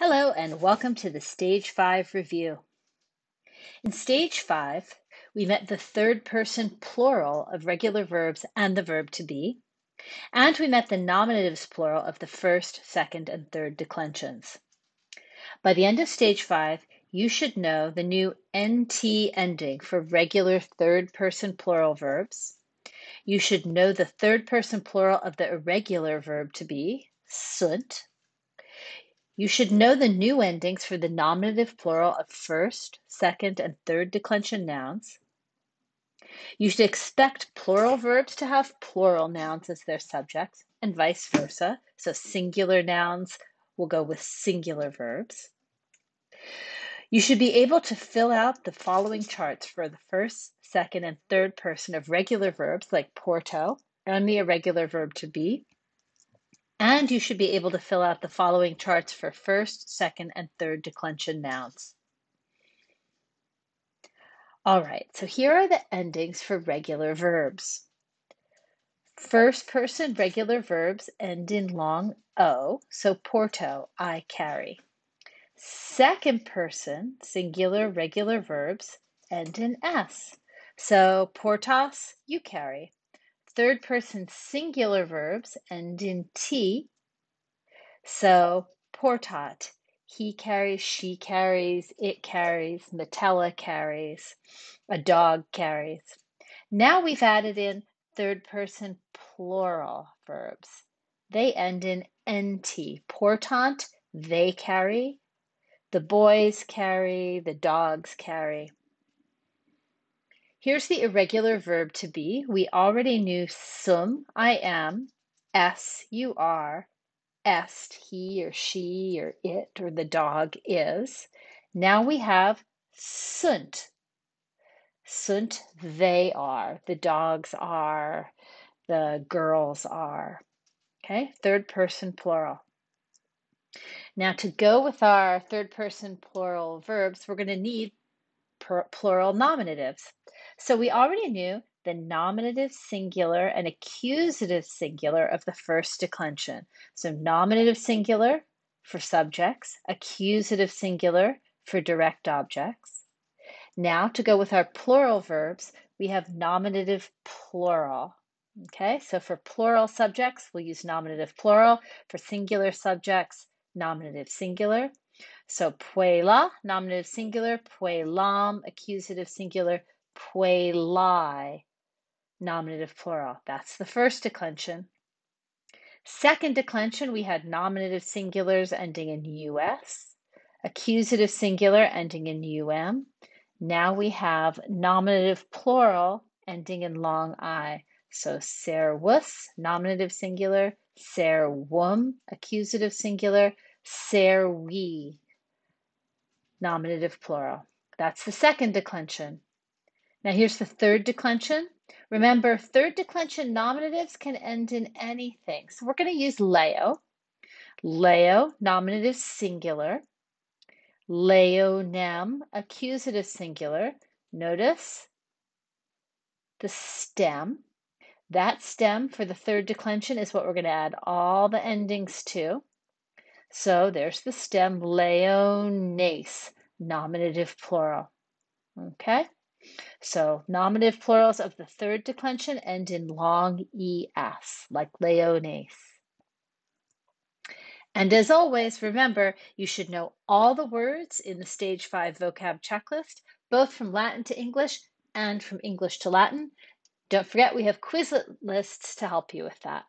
Hello and welcome to the Stage 5 review. In Stage 5, we met the third person plural of regular verbs and the verb to be, and we met the nominatives plural of the first, second, and third declensions. By the end of Stage 5, you should know the new NT ending for regular third person plural verbs. You should know the third person plural of the irregular verb to be, sunt, you should know the new endings for the nominative plural of first, second, and third declension nouns. You should expect plural verbs to have plural nouns as their subjects and vice versa. So singular nouns will go with singular verbs. You should be able to fill out the following charts for the first, second, and third person of regular verbs like porto and the irregular verb to be, and you should be able to fill out the following charts for first, second, and third declension nouns. All right, so here are the endings for regular verbs. First person regular verbs end in long O, so porto, I carry. Second person singular regular verbs end in S, so portas, you carry. Third person singular verbs end in T. So, portat, he carries, she carries, it carries, Metella carries, a dog carries. Now we've added in third person plural verbs. They end in NT. Portant, they carry, the boys carry, the dogs carry. Here'es the irregular verb to be. We already knew sum, I am, s, you are, est, he or she or it or the dog is. Now we have sunt. Sunt, they are, the dogs are, the girls are. Okay, third person plural. Now, to go with our third person plural verbs, we're going to need plural nominatives. So we already knew the nominative singular and accusative singular of the first declension. So nominative singular for subjects, accusative singular for direct objects. Now to go with our plural verbs, we have nominative plural. Okay, so for plural subjects, we'll use nominative plural. For singular subjects, nominative singular. So puella, nominative singular, puellam, accusative singular, puellae, nominative plural. That's the first declension. Second declension, we had nominative singulars ending in us, accusative singular ending in um. Now we have nominative plural ending in long I. So servus, nominative singular, servum, accusative singular, servi, nominative plural. That's the second declension. Now here's the third declension. Remember, third declension nominatives can end in anything. So we're going to use leo. Leo, nominative singular. Leonem, accusative singular. Notice the stem. That stem for the third declension is what we're going to add all the endings to. So there's the stem, leones, nominative plural. Okay? So nominative plurals of the third declension end in long es, like leones. And as always, remember, you should know all the words in the Stage 5 vocab checklist, both from Latin to English and from English to Latin. Don't forget, we have Quizlet lists to help you with that.